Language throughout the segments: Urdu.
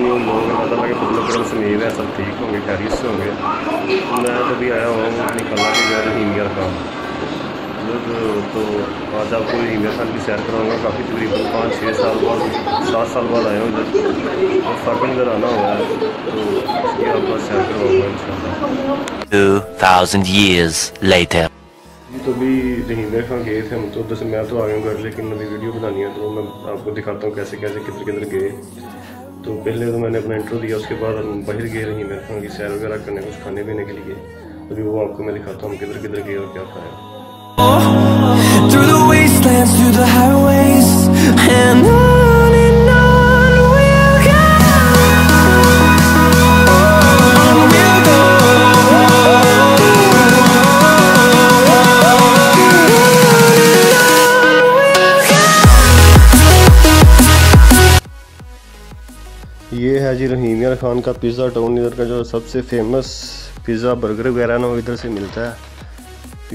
نہیں ہوں لوگ اللہ تعالیٰ کے فضل و کرم سے میری ہے سب ٹھیک ہوں گے؟ خیریت سے ہوں گے۔ میں تو بھی آیا ہوں اپنی کلا کے غیر ہیمیر خان تو آج آپ کو ہیمیر خان کی سیر کراؤں گا کافی تقریباً پانچ چھ سال بعد سات سال بعد آیا ہوں۔ ادھر اور فاقن گھر آنا ہوا ہے تو اس کی آپ کو سیر کراؤں گا ان شاء اللہ تو ابھی رحیم خان گئے تھے ہم تو ادھر میں تو آ گیا ہوں گھر لیکن ابھی ویڈیو بنانی ہے تو میں آپ کو دکھاتا ہوں کیسے کیسے کدھر کدھر گئے۔ تو پہلے تو میں نے اپنا انٹرو دیا، اس کے بعد ہم باہر گئے رہی میرے خان کی سیر وغیرہ کرنے کچھ کھانے پینے کے لیے۔ ابھی وہ آپ کو میں دکھاتا ہوں کدھر کدھر گئے اور کیا کھایا۔ جی رحیم یار خان کا پیزا ٹاؤن ادھر کا جو سب سے فیمس پیزا برگر وغیرہ نا وہ ادھر سے ملتا ہے۔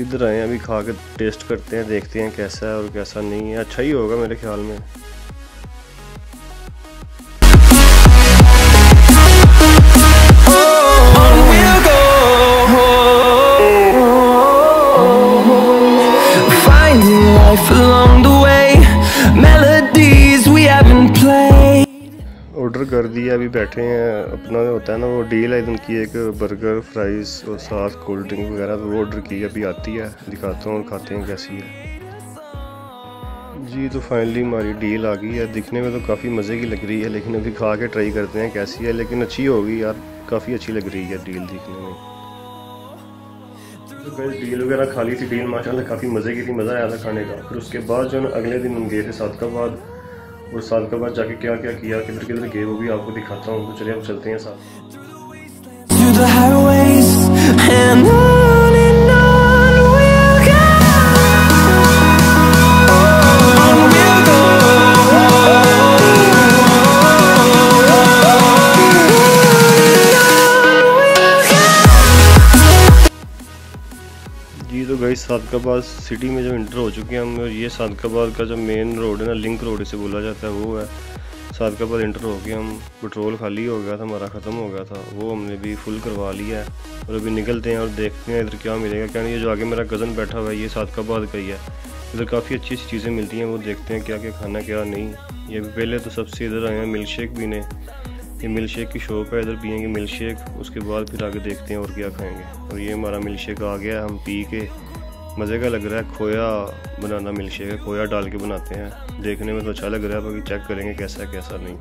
ادھر آئے ہیں، ابھی کھا کے ٹیسٹ کرتے ہیں، دیکھتے ہیں کیسا ہے اور کیسا نہیں ہے۔ اچھا ہی ہوگا میرے خیال میں۔ ابھی بیٹھے ہیں، اپنا ہوتا ہے نا، وہ ڈیل ہے ان کی، ایک برگر، فرائز اور ساتھ کولڈ ڈرنک وغیرہ وہ آڈر کی، ابھی آتی ہے دکھاتا ہوں اور کھاتے ہیں کیسی ہے۔ جی تو فائنلی ہماری ڈیل آ گئی ہے۔ دکھنے میں تو کافی مزے کی لگ رہی ہے، لیکن ابھی کھا کے ٹرائی کرتے ہیں کیسی ہے، لیکن اچھی ہوگی یار، کافی اچھی لگ رہی ہے ڈیل دیکھنے میں۔ تو ڈیل وغیرہ کھا لی تھی، ڈیل ماشاء اللہ کافی مزے کی تھی، مزہ آیا تھا کھانے کا۔ پھر اس کے بعد جو ہے نا، اگلے دن ہم گئے تھے صادقہ آباد اور سال کے بعد جا کے کیا کیا کیا، کدھر کدھر گئے، وہ بھی آپ کو دکھاتا ہوں۔ تو چلے ہم چلتے ہیں ساتھ۔ صادقہ آباد سٹی میں جب انٹر ہو چکے ہیں ہم، اور یہ صادق آباد کا جو مین روڈ ہے نا لنک روڈ اسے بولا جاتا ہے، وہ ہے۔ صادق آباد انٹر ہو کے ہم پٹرول خالی ہو گیا تھا، ہمارا ختم ہو گیا تھا۔ وہ ہم نے بھی فل کروا لیا ہے، اور ابھی نکلتے ہیں اور دیکھتے ہیں ادھر کیا ملے گا۔ کیا نہیں یہ جو آگے میرا کزن بیٹھا ہوا ہے، یہ صادق آباد کا ہی ہے۔ ادھر کافی اچھی اچھی چیزیں ملتی ہیں، وہ دیکھتے ہیں کیا کیا کھانا، کیا نہیں۔ یہ بھی پہلے تو سب سے ادھر آئے ہیں ملک شیک پینے یہ ملک شیک کی شاپ ہے، ادھر پئیں گے ملک شیک اس کے بعد پھر آگے دیکھتے ہیں اور کیا کھائیں گے۔ اور یہ ہمارا ملک شیک آ گیا ہم پی کے۔ مزے کا لگ رہا ہے، کھویا بنانا مل شیک ہے، کھویا ڈال کے بناتے ہیں۔ دیکھنے میں تو اچھا لگ رہا ہے، باقی چیک کریں گے کیسا ہے، کیسا نہیں۔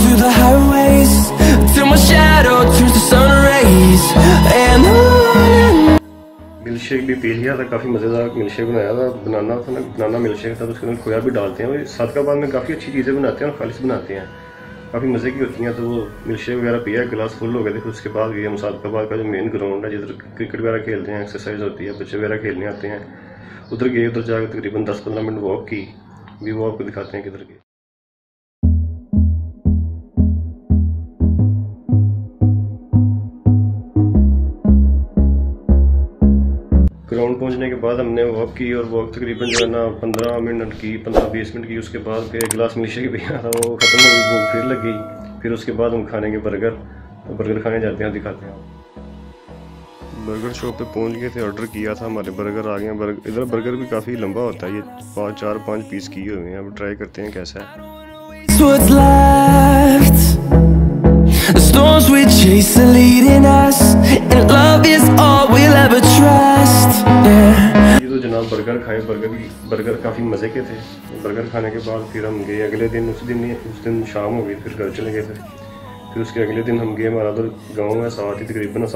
Through the شیک بھی پی لیا تھا کافی مزیدار مل شیک بنایا تھا بنانا تھا نا بنانا مل شیک تھا تو اس کے اندر کھویا بھی ڈالتے ہیں اور صادقہ آباد میں کافی اچھی چیزیں بناتے ہیں اور خالص بناتے ہیں کافی مزے کی ہوتی ہیں تو وہ مل شیک وغیرہ پیا گلاس فل ہو گئے تھے پھر اس کے بعد گئے ہم صادقہ آباد کا جو مین گراؤنڈ ہے جدھر کرکٹ وغیرہ کھیلتے ہیں ایکسرسائز ہوتی ہے بچے وغیرہ کھیلنے آتے ہیں ادھر گئے ادھر جا کے تقریباً دس پندرہ منٹ واک کی بھی وہ آپ کو دکھاتے ہیں کدھر گئے گراؤنڈ پہنچنے کے بعد ہم نے واک کی اور واک تقریباً جو ہے نا پندرہ منٹ کی پندرہ بیس منٹ کی اس کے بعد پھر گلاس ملیشیا کے بنا تھا وہ ختم ہو گئی پھر لگ گئی پھر اس کے بعد ہم کھانے کے برگر برگر کھانے جاتے ہیں دکھاتے ہیں۔ برگر شاپ پہ پہنچ گئے تھے آرڈر کیا تھا ہمارے برگر آ گئے ہیں۔ برگر ادھر برگر بھی کافی لمبا ہوتا ہے یہ پانچ چار پانچ پیس کیے ہوئے ہیں۔ اب ٹرائی کرتے ہیں کیسا ہے۔ The storms we chase are leading us And love is all we'll ever trust. یہ تو جناب برگر کھائے برگر کافی مزے کے تھے برگر کھانے کے بعد پھر ہم گئے اگلے دن اس دن اس دن شام ہو گئی پھر گھر چلے گئے تھے پھر اس کے اگلے دن ہم گئے گاؤں ساتھ ہی تقریباً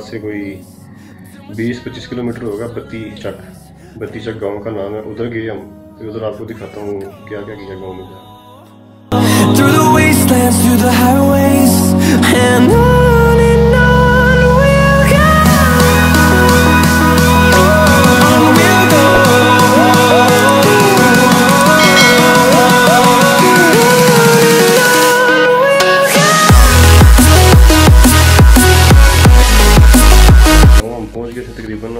سے کوئی بیس پچیس کلومیٹر ہوگا بتی چک بتی چک گاؤں کا نام ہے ادھر گئے ہم پھر ادھر آپ کو دکھاتا ہوں کیا کیا کیا گاؤں میں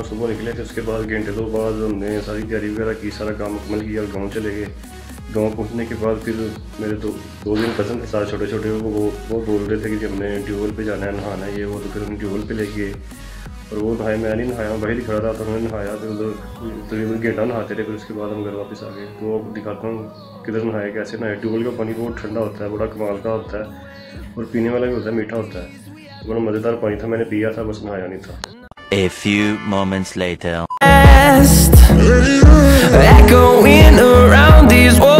صبح نکلے تھے، اس کے بعد گھنٹے دو بعد ہم نے ساری تیاری وغیرہ کی، سارا کام مکمل کیا، اور گاؤں چلے گئے۔ گاؤں پہنچنے کے بعد پھر میرے دو دو دن کزن کے ساتھ چھوٹے چھوٹے وہ وہ وہ بول رہے تھے کہ ہم نے ٹیوبویل پہ جانا ہے نہانا ہے یہ وہ تو پھر ہم ٹیوبویل پہ لے گئے۔ اور وہ نہائے میں نہیں نہایا باہر ہی کھڑا تھا تو انہوں نے نہایا پھر ادھر تقریباً گھنٹہ نہاتے رہے پھر اس کے بعد ہم گھر واپس آ گئے۔ تو اب دکھاتا ہوں کدھر نہایا کیسے نہایا۔ ٹیوبویل کا پانی بہت ٹھنڈا ہوتا ہے بڑا کمال کا ہوتا ہے اور پینے والا بھی ہوتا ہے میٹھا ہوتا ہے۔ بڑا مزیدار پانی تھا میں نے پیا تھا بس نہایا نہیں تھا۔ A few moments later. Echoing around these walls.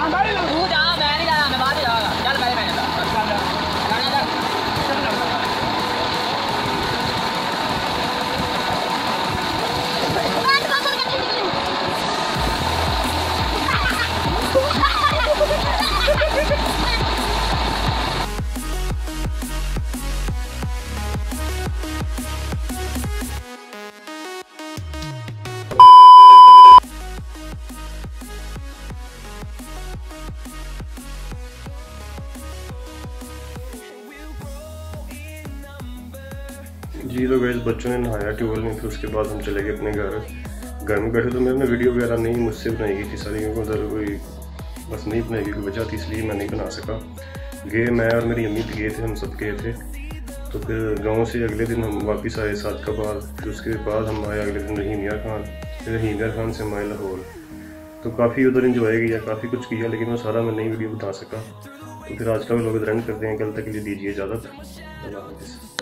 啊，有。جی تو گئے بچوں نے نہایا ٹیوبویل میں پھر اس کے بعد ہم چلے گئے اپنے گھر۔ گھر میں بیٹھے تو میں نے ویڈیو وغیرہ نہیں، مجھ سے بنائی گئی تھی ساری، کیونکہ ادھر کوئی بس نہیں بنائی گئی، کوئی وجہ تھی، اس لیے میں نہیں بنا سکا۔ گئے میں اور میری امی گئے تھے، ہم سب گئے تھے۔ تو پھر گاؤں سے اگلے دن ہم واپس آئے سات کا بعد پھر اس کے بعد ہم آئے اگلے دن رحیم یار خان، پھر رحیم یار خان سے ہم آئے لاہور۔ تو کافی ادھر انجوائے کیا، کافی کچھ کیا، لیکن وہ سارا میں نہیں ویڈیو بتا سکا۔ تو پھر آج کا بھی لوگ رن کرتے ہیں، کل تک کے لیے دیجیے اجازت۔ اللہ حافظ۔